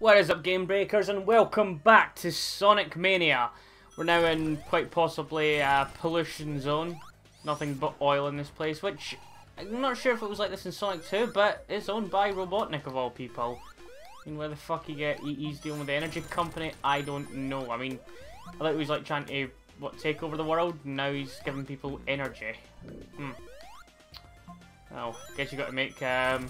What is up Game Breakers and welcome back to Sonic Mania. We're now in quite possibly a pollution zone. Nothing but oil in this place, which I'm not sure if it was like this in Sonic 2, but it's owned by Robotnik of all people. I mean, where the fuck he get? He's dealing with the energy company? I don't know. I mean, I thought he was like trying to, what, take over the world? Now he's giving people energy. Hmm. Well, guess you got to make, um,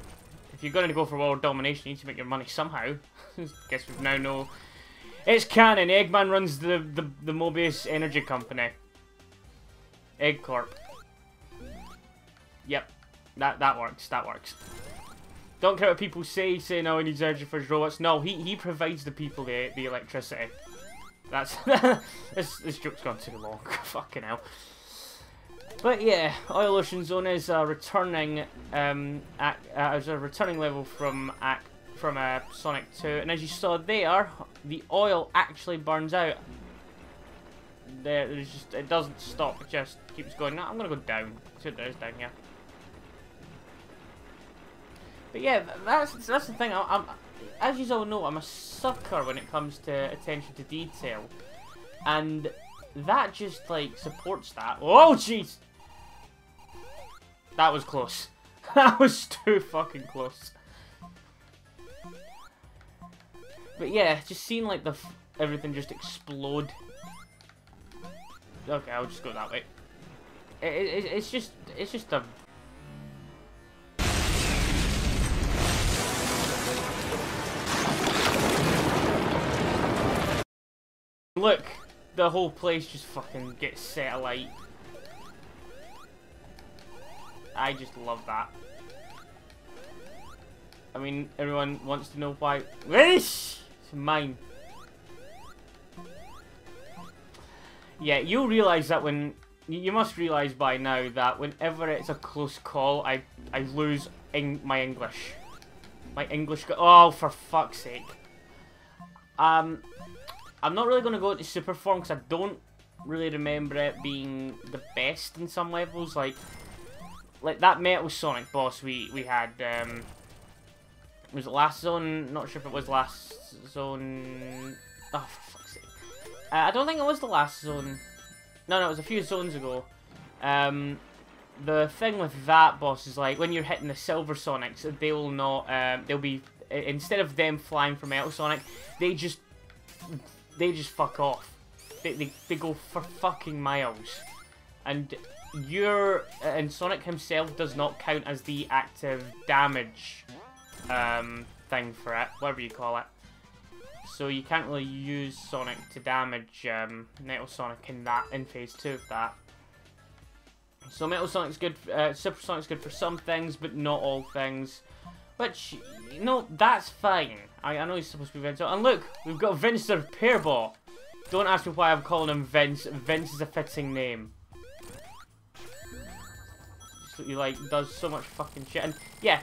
if you're going to go for world domination, you need to make your money somehow. guess we've now know it's canon. Eggman runs the, the, the Mobius Energy Company. Egg Corp. Yep. That that works. That works. Don't care what people say, saying, oh, he needs energy for his robots. No, he, he provides the people the, the electricity. That's... this, this joke's gone too long. Fucking hell. But yeah, Oil Ocean Zone is a returning um, act, uh, is a returning level from act, from uh, Sonic 2, and as you saw there, the oil actually burns out. There, there's just it doesn't stop; it just keeps going. Now I'm gonna go down. See what there is down here. But yeah, that's that's the thing. I, I'm, as you all know, I'm a sucker when it comes to attention to detail, and that just like supports that. Oh jeez, that was close. that was too fucking close. But yeah, just seeing like the everything just explode. Okay, I'll just go that way. It, it, it's just it's just a Look, the whole place just fucking gets set alight. I just love that. I mean, everyone wants to know why. It's mine. Yeah, you'll realise that when... You must realise by now that whenever it's a close call, I, I lose in my English. My English... Oh, for fuck's sake. Um, I'm not really going to go into super form because I don't really remember it being the best in some levels. Like, like that Metal Sonic boss we we had. Um, was it last zone? Not sure if it was last zone. Oh, for fuck's sake! Uh, I don't think it was the last zone. No, no, it was a few zones ago. Um, the thing with that boss is like when you're hitting the Silver Sonics, they will not. Um, they'll be instead of them flying for Metal Sonic, they just they just fuck off. They, they, they go for fucking miles. And your and Sonic himself does not count as the active damage um, thing for it, whatever you call it. So you can't really use Sonic to damage um, Metal Sonic in that in Phase Two of that. So Metal Sonic's good, uh, Super Sonic's good for some things, but not all things. Which, you know, that's fine. I, I know he's supposed to be Vince. And look, we've got Vince the. Don't ask me why I'm calling him Vince. Vince is a fitting name. So he, like, does so much fucking shit. And, yeah,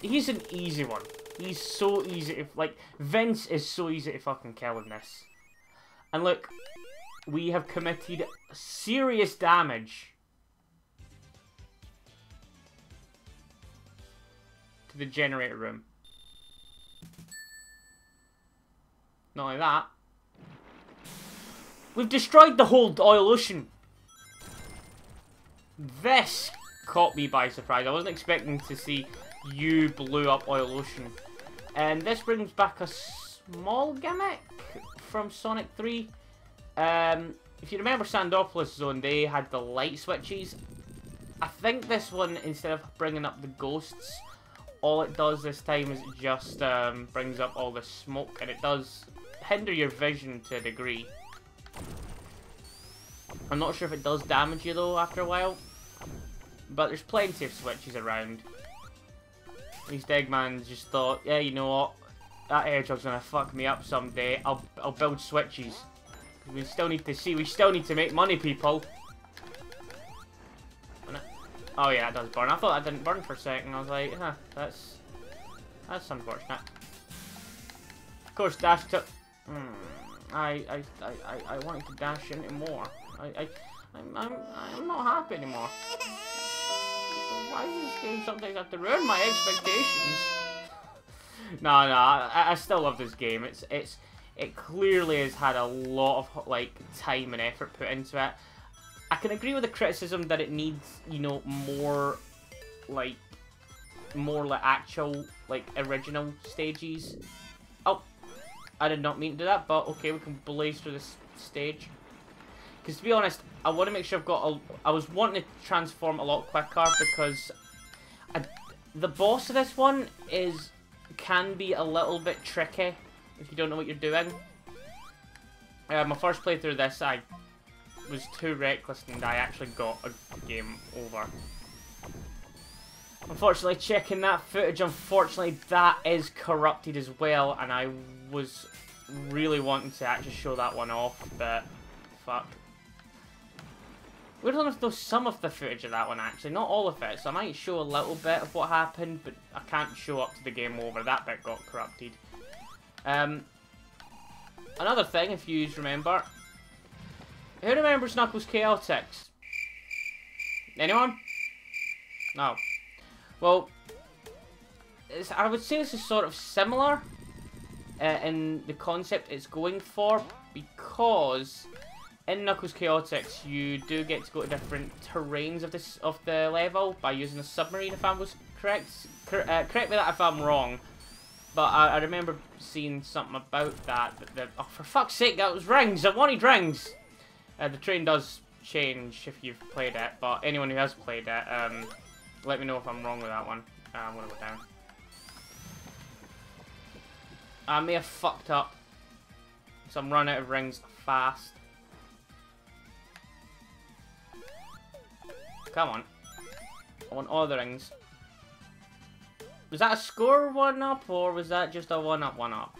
he's an easy one. He's so easy to, like, Vince is so easy to fucking kill in this. And look, we have committed serious damage to the generator room. Not like that. We've destroyed the whole oil ocean. This caught me by surprise. I wasn't expecting to see you blew up oil ocean. And this brings back a small gimmick from Sonic 3. Um, if you remember Sandopolis Zone, they had the light switches. I think this one, instead of bringing up the ghosts, all it does this time is it just um, brings up all the smoke and it does hinder your vision to a degree. I'm not sure if it does damage you though after a while, but there's plenty of switches around. These Eggman just thought, yeah, you know what, that hedgehog's gonna fuck me up someday. I'll I'll build switches. We still need to see. We still need to make money, people. Oh yeah, it does burn. I thought that didn't burn for a second. I was like, huh, that's that's unfortunate. Of course, dash took. Hmm, I, I I I wanted to dash into more. I I I'm I'm I'm not happy anymore. Why does this game sometimes have to ruin my expectations? no, no, I, I still love this game. It's it's it clearly has had a lot of like time and effort put into it. I can agree with the criticism that it needs, you know, more like more like actual like original stages. Oh, I did not mean to do that, but okay, we can blaze through this stage. Because to be honest, I want to make sure I've got a... I was wanting to transform a lot quicker because I, the boss of this one is can be a little bit tricky if you don't know what you're doing. Uh, my first playthrough this, I was too reckless and I actually got a game over. Unfortunately, checking that footage, unfortunately, that is corrupted as well, and I was really wanting to actually show that one off, but fuck. We don't know if there's some of the footage of that one, actually, not all of it, so I might show a little bit of what happened, but I can't show up to the game over, that bit got corrupted. Um, another thing, if you remember, who remembers Knuckles Chaotix? Anyone? No. Well, I would say this is sort of similar uh, in the concept it's going for because in Knuckles Chaotix you do get to go to different terrains of this of the level by using a submarine if I was correct. Cor uh, correct me that if I'm wrong, but I, I remember seeing something about that. That the, oh, for fuck's sake, that was rings! I wanted rings! Uh, the train does change if you've played it, but anyone who has played it, um, let me know if I'm wrong with that one. Uh, I'm gonna go down. I may have fucked up. So I'm running out of rings fast. Come on. I want all the rings. Was that a score one up or was that just a one up one up?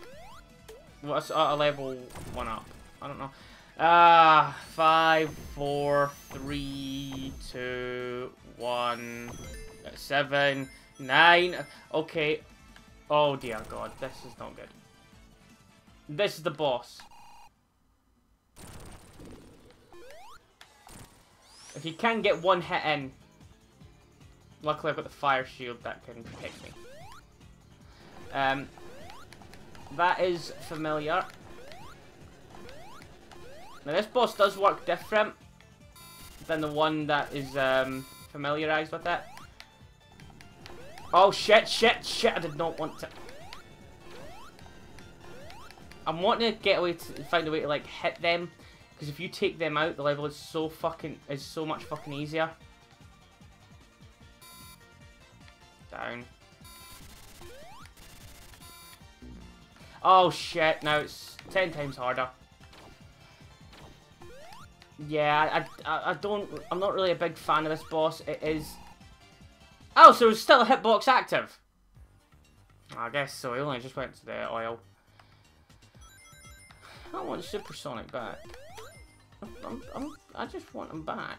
What's a level one up? I don't know. Ah, uh, five, four, three, two, one, seven, nine. Okay. Oh dear God, this is not good. This is the boss. If you can get one hit in, luckily I've got the fire shield that can protect me. Um, that is familiar. Now this boss does work different than the one that is um, familiarized with it. Oh shit, shit, shit, I did not want to... I'm wanting to get away to find a way to like hit them. Because if you take them out, the level is so fucking, is so much fucking easier. Down. Oh shit, now it's 10 times harder. Yeah, I, I, I don't, I'm not really a big fan of this boss. It is... Oh, so it's still a hitbox active. I guess so, he only just went to the oil. I want Supersonic back. I'm, I'm, i just want him back.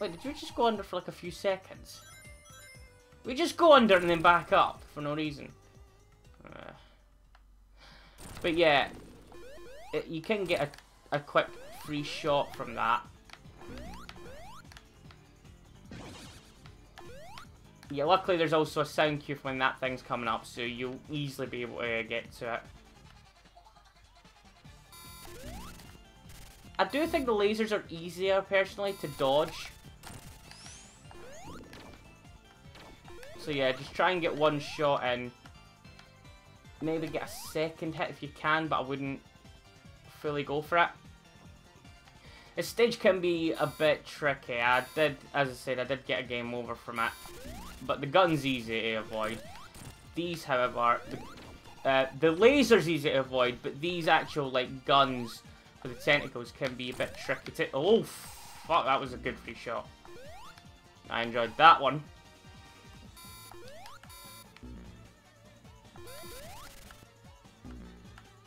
Wait, did you just go under for like a few seconds? We just go under and then back up for no reason. Uh, but yeah, it, you can get a, a quick free shot from that. Yeah, luckily there's also a sound cue when that thing's coming up, so you'll easily be able to get to it. I do think the lasers are easier, personally, to dodge. So yeah, just try and get one shot in. Maybe get a second hit if you can, but I wouldn't fully go for it. The stage can be a bit tricky. I did, as I said, I did get a game over from it. But the gun's easy to avoid. These, however, the, uh, the laser's easy to avoid, but these actual, like, guns the tentacles can be a bit tricky to... Oh, fuck, that was a good free shot. I enjoyed that one.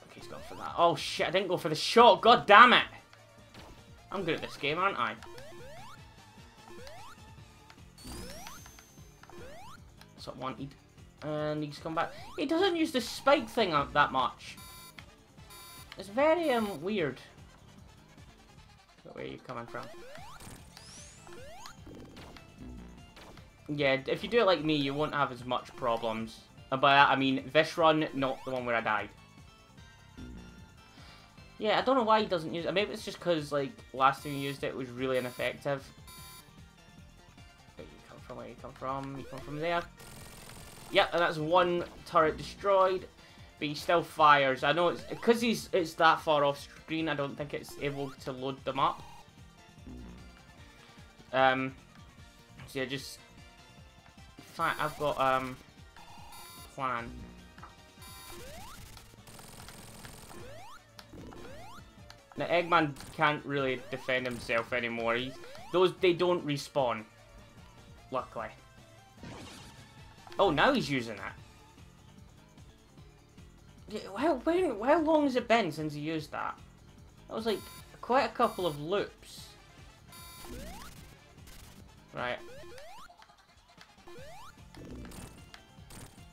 Okay, he's gone for that. Oh, shit, I didn't go for the shot. God damn it. I'm good at this game, aren't I? That's what I wanted. And he's come back. He doesn't use the spike thing that much. It's very um weird. Where are you coming from? Yeah, if you do it like me, you won't have as much problems And by that I mean this run, not the one where I died. Yeah, I don't know why he doesn't use it. Maybe it's just because, like, last time he used it was really ineffective. Where you come from, where you come from, you come from there. Yep, and that's one turret destroyed. But he still fires. I know it's because he's it's that far off screen. I don't think it's able to load them up. Um. So yeah, just. I've got um. Plan. Now Eggman can't really defend himself anymore. Those they don't respawn. Luckily. Oh, now he's using it. How, when, how long has it been since you used that? That was like quite a couple of loops. Right.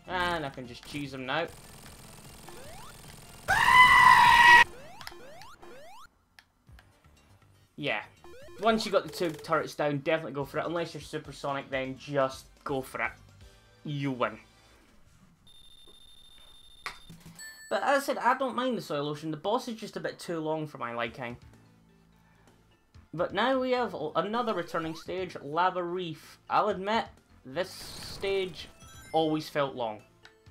And I can just cheese them now. Yeah. Once you got the two turrets down, definitely go for it. Unless you're supersonic, then just go for it. You win. But as I said, I don't mind the soil ocean. The boss is just a bit too long for my liking. But now we have another returning stage, Lava Reef. I'll admit, this stage always felt long.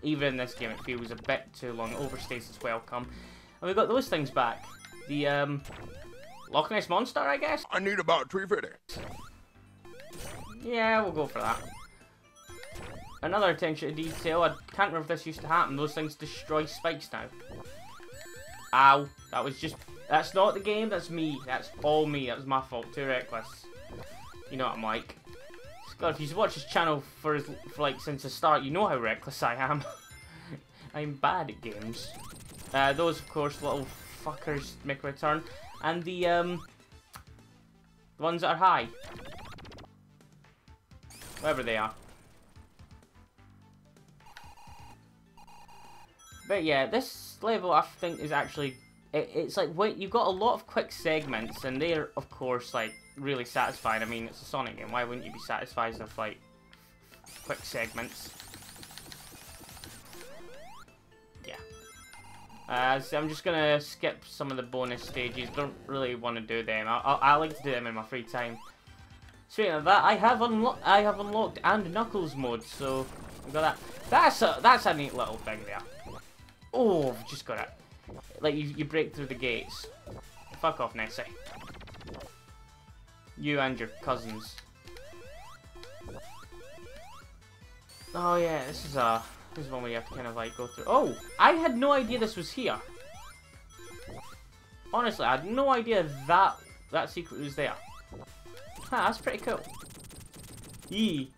Even in this game, it feels a bit too long. It overstays its welcome. And we've got those things back. The, um, Loch Ness Monster, I guess? I need about 350. Yeah, we'll go for that. Another attention to detail, I can't remember if this used to happen, those things destroy spikes now. Ow, that was just, that's not the game, that's me, that's all me, that was my fault, too reckless. You know what I'm like. God, if you've watched his channel for, his, for like since the start, you know how reckless I am. I'm bad at games. Uh, those, of course, little fuckers make a return. And the, um, the ones that are high. Wherever they are. But yeah, this level I think is actually, it, it's like, wait, you've got a lot of quick segments, and they're, of course, like, really satisfying. I mean, it's a Sonic game, why wouldn't you be satisfied with, like, quick segments? Yeah. Uh, so I'm just gonna skip some of the bonus stages, don't really want to do them. I, I, I like to do them in my free time. Speaking of that, I have unlocked I have unlocked and Knuckles mode, so we got that. That's a that's a neat little thing there. Oh, I've just got it. Like, you, you break through the gates. Fuck off, Nessie. You and your cousins. Oh yeah, this is a this is one where you have to kind of like go through. Oh, I had no idea this was here. Honestly, I had no idea that that secret was there. Huh, that's pretty cool. Yee.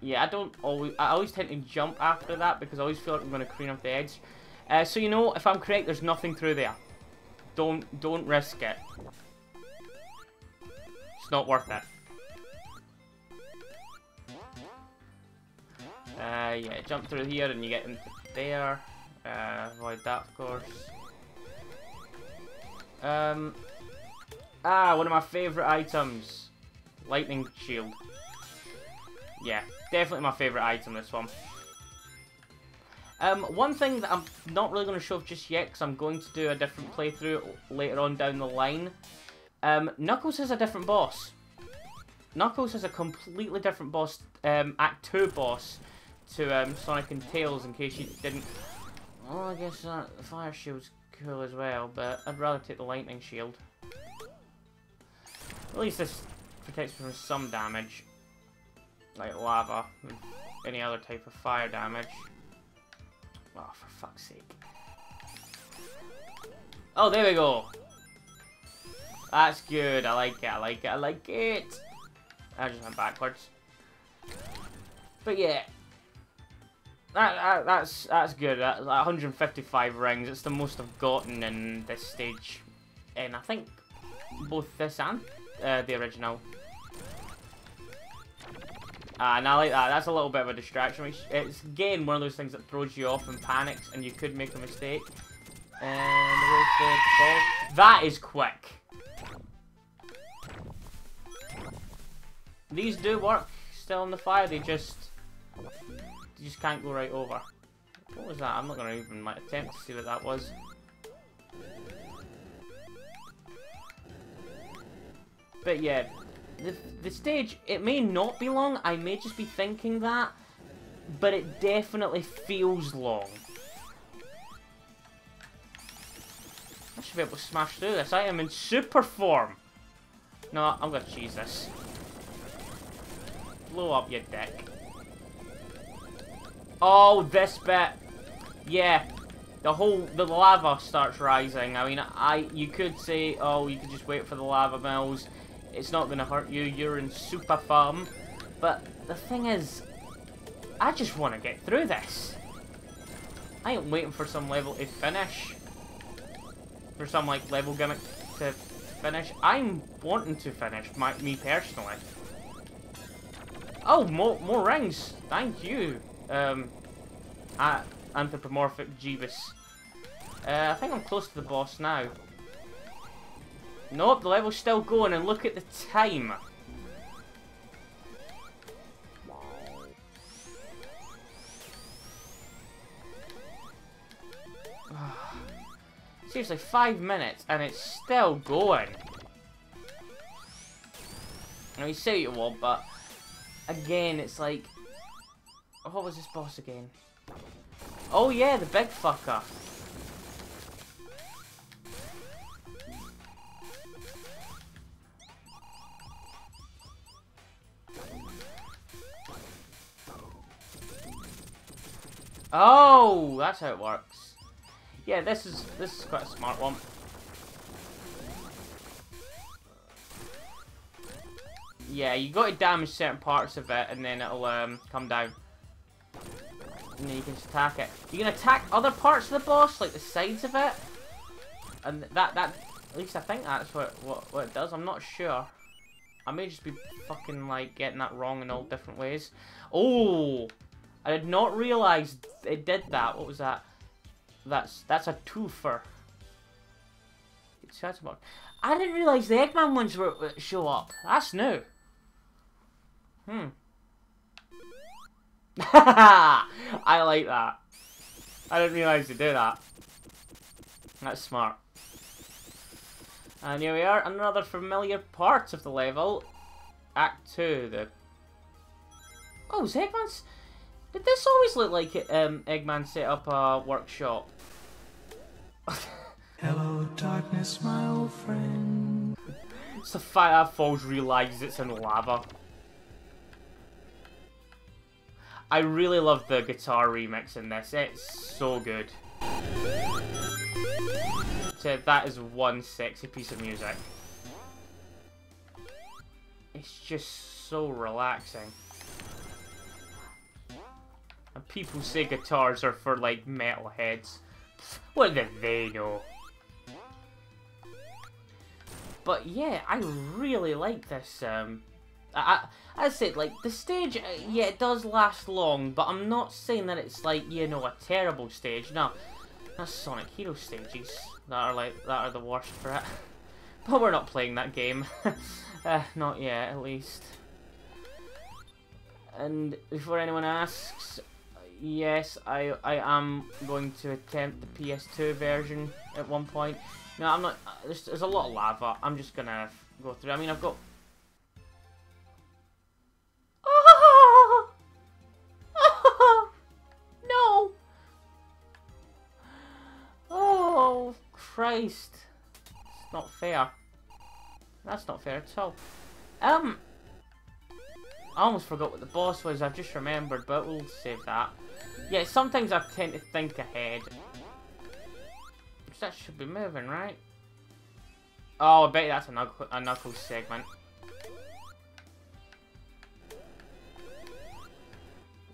Yeah, I don't always... I always tend to jump after that because I always feel like I'm going to clean up the edge. Uh, so you know, if I'm correct, there's nothing through there. Don't, don't risk it. It's not worth it. Uh, yeah, jump through here and you get into there. Uh, avoid that, of course. Um, ah, one of my favourite items. Lightning shield. Yeah, definitely my favourite item, this one. Um, one thing that I'm not really going to show just yet, because I'm going to do a different playthrough later on down the line. Um, Knuckles has a different boss. Knuckles has a completely different boss, um, Act 2 boss, to um, Sonic and Tails, in case you didn't... Well, I guess that fire shield's cool as well, but I'd rather take the lightning shield. At least this protects me from some damage like lava, any other type of fire damage. Oh, for fuck's sake. Oh, there we go. That's good. I like it. I like it. I like it. I just went backwards. But yeah. That, that that's that's good. That, 155 rings. It's the most I've gotten in this stage. And I think both this and uh, the original. Ah, and I like that. That's a little bit of a distraction. It's, again, one of those things that throws you off and panics, and you could make a mistake. And That is quick. these do work still in the fire. They just, you just can't go right over. What was that? I'm not gonna even attempt to see what that was. But yeah, the, the stage, it may not be long, I may just be thinking that, but it definitely feels long. I should be able to smash through this. I am in super form. No, I'm gonna cheese this. Blow up your dick. Oh, this bit. Yeah. The whole, the lava starts rising. I mean, I, you could say, oh, you could just wait for the lava mills. It's not gonna hurt you. You're in super form. But the thing is, I just want to get through this. I ain't waiting for some level to finish. For some, like, level gimmick to finish. I'm wanting to finish, my, me personally. Oh, more, more rings. Thank you. Um, anthropomorphic Jeebus. Uh, I think I'm close to the boss now. Nope, the level's still going, and look at the time. Seriously, five minutes and it's still going. Now you say you will, but again, it's like, what was this boss again? Oh yeah, the big fucker. Oh, that's how it works. Yeah, this is this is quite a smart one. Yeah, you got to damage certain parts of it, and then it'll um, come down. And then you can just attack it. You can attack other parts of the boss, like the sides of it. And that, that, at least I think that's what, what, what it does. I'm not sure. I may just be fucking, like, getting that wrong in all different ways. Oh! I did not realize it did that. What was that? That's that's a twofer. It's I didn't realize the Eggman ones were show up. That's new. Hmm. I like that. I didn't realize to do that. That's smart. And here we are, another familiar part of the level. Act 2, the... Oh, is Eggman's... Did this always look like um, Eggman set up a workshop? Hello, darkness, my old friend. It's the fire falls realizes it's in lava. I really love the guitar remix in this. It's so good. So that is one sexy piece of music. It's just so relaxing. People say guitars are for, like, metalheads. What do they know? But yeah, I really like this. Um, I, I, I said, like, the stage, uh, yeah, it does last long, but I'm not saying that it's, like, you know, a terrible stage. No, that's Sonic Hero stages that are, like, that are the worst for it. But we're not playing that game. uh, not yet, at least. And before anyone asks, yes, I I am going to attempt the PS2 version at one point. No, I'm not. There's, there's a lot of lava. I'm just gonna go through. I mean, I've got. no. Oh Christ! It's not fair. That's not fair at all. Um. I almost forgot what the boss was, I've just remembered, but we'll save that. Yeah, sometimes I tend to think ahead. That should be moving, right? Oh, I bet that's a, knuckle, a segment.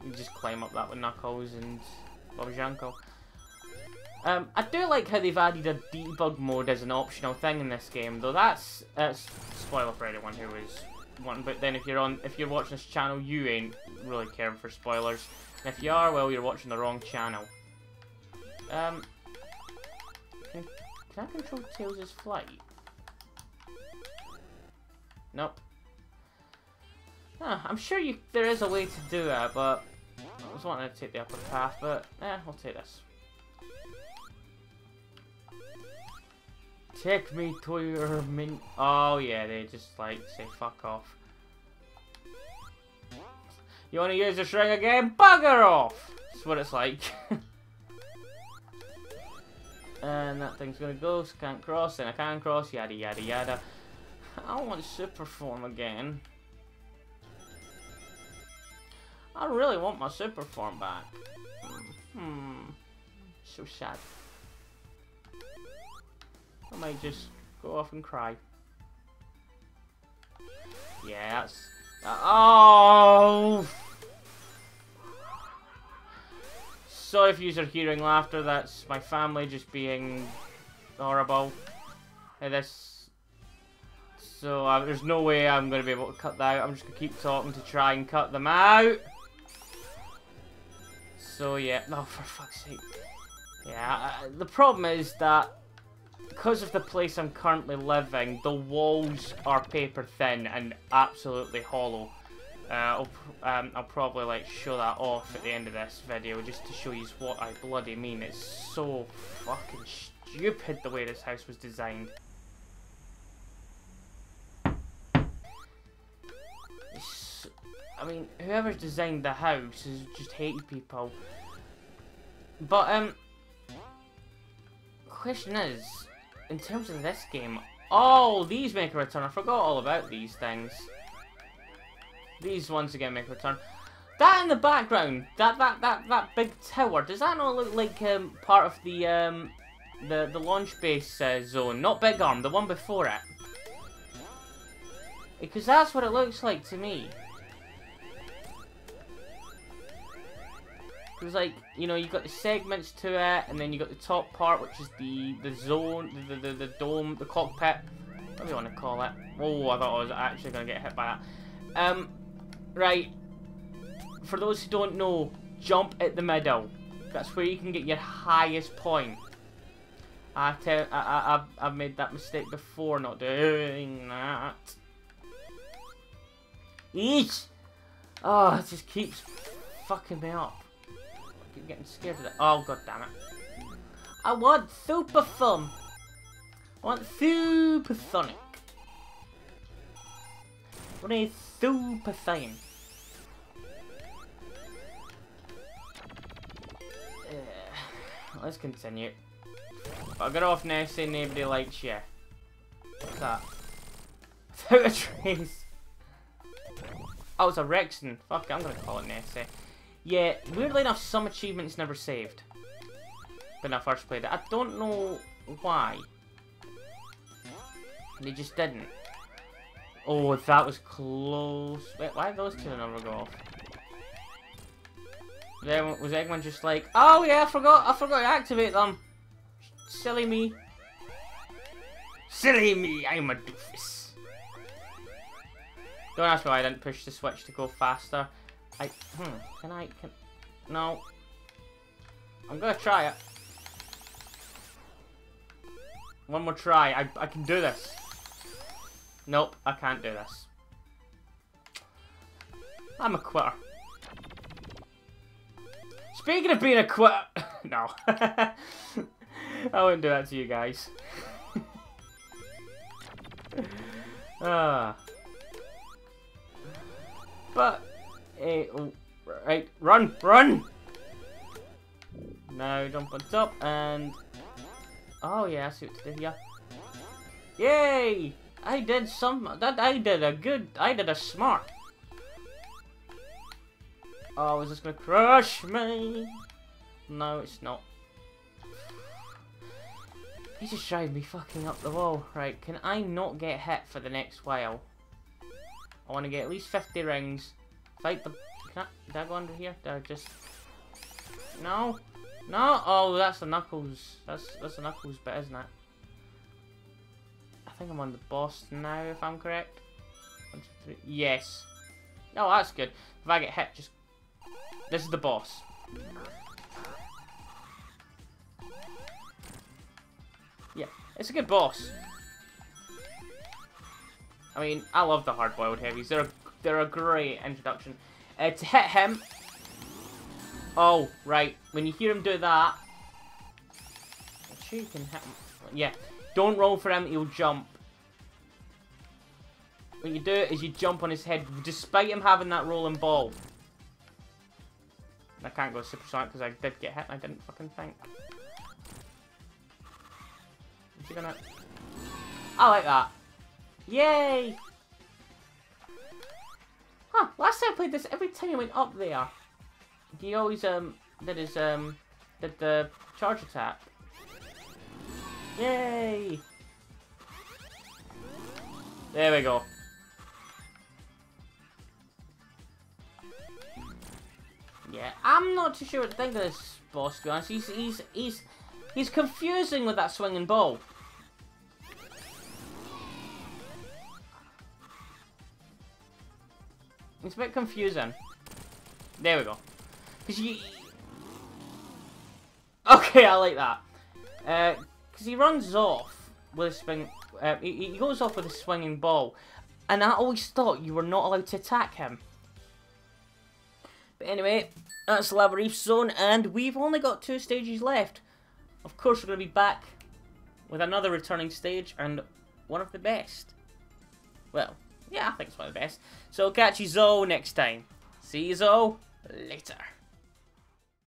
You just climb up that with Knuckles and Bobjanko. Um, I do like how they've added a debug mode as an optional thing in this game, though that's uh, spoiler for anyone who is one, but then if you're on, if you're watching this channel, you ain't really caring for spoilers. If you are, well, you're watching the wrong channel. Um, can, can I control Tails' flight? Nope. Huh, I'm sure you there is a way to do that, but I was wanting to take the upper path, but eh, we'll take this. Take me to your min- Oh yeah, they just like say fuck off. You wanna use the ring again? Bugger off! That's what it's like. and that thing's gonna go, so can't cross, and I can cross, yada yada yada. I want super form again. I really want my super form back. Hmm. So sad. I might just go off and cry. Uh, oh! Sorry if you are hearing laughter, that's my family just being horrible. Hey, this... So, uh, there's no way I'm going to be able to cut that out. I'm just going to keep talking to try and cut them out. So, yeah. No, for fuck's sake. Yeah, uh, the problem is that because of the place I'm currently living, the walls are paper thin and absolutely hollow. Uh, I'll, um, I'll probably like show that off at the end of this video just to show you what I bloody mean. It's so fucking stupid the way this house was designed. It's, I mean, whoever's designed the house is just hated people. But, um, question is, in terms of this game, oh, these make a return. I forgot all about these things. These once again make a return. That in the background, that that that that big tower, does that not look like um, part of the um, the the launch base uh, zone? Not Big Arm, the one before it. Because that's what it looks like to me. Because like, you know, you've got the segments to it, and then you got the top part, which is the the zone, the the, the, the dome, the cockpit. whatever you want to call it? Oh, I thought I was actually going to get hit by that. Um, right. For those who don't know, jump at the middle. That's where you can get your highest point. I tell, I, I, I've, made that mistake before, not doing that. Eesh! Oh, it just keeps fucking me up I keep getting scared of it. Oh, god damn it. I want Super Thumb. I want Super Sonic. What is Super Saiyan? Let's continue. I'll get off now saying nobody likes you. What's that? Without a trace. Oh, it's a Rexon. Fuck it, I'm gonna call it Nessie. Yeah, weirdly enough, some achievements never saved. When I first played it. I don't know why. They just didn't. Oh, that was close. Wait, why did those two never go off? Was Eggman just like, oh yeah, I forgot, I forgot to activate them. Silly me. Silly me, I'm a doofus. Don't ask me why I didn't push the switch to go faster. I, hmm, can I, can, no. I'm gonna try it. One more try, I, I can do this. Nope, I can't do this. I'm a quitter. Speaking of being a quitter, no. I wouldn't do that to you guys. ah. But Hey, right, run, run! Now jump on top and... Oh yeah, I see what to do here. Yay! I did some... That I did a good... I did a smart. Oh, is this gonna crush me? No, it's not. He's just driving me fucking up the wall. Right, can I not get hit for the next while? I want to get at least 50 rings. Fight the... Can I, did I go under here? Did I just... No? No? Oh, that's the Knuckles. That's, that's the Knuckles bit, isn't it? I think I'm on the boss now, if I'm correct. One, two, three. Yes. Oh, that's good. If I get hit, just... This is the boss. Yeah, it's a good boss. I mean, I love the hard-boiled heavies. They're they're a great introduction. Uh, to hit him... Oh, right. When you hear him do that... I'm sure you can hit him. Yeah. Don't roll for him, he'll jump. What you do is you jump on his head, despite him having that rolling ball. I can't go supersonic because I did get hit and I didn't fucking think. Is he gonna... I like that. Yay! Huh, last time I played this, every time he went up there, he always, um, did his, um, did the charge attack. Yay! There we go. Yeah, I'm not too sure what to think of this boss, to be honest. He's, he's, he's, he's confusing with that swinging ball. It's a bit confusing. There we go. Because you... Okay, I like that. Because uh, he runs off with a swing... Uh, he, he goes off with a swinging ball. And I always thought you were not allowed to attack him. But anyway, that's Lava Reef Zone, and we've only got two stages left. Of course, we're going to be back with another returning stage, and one of the best. Well, yeah, I think it's one of the best. So catch you Zoe next time. See you Zoe later.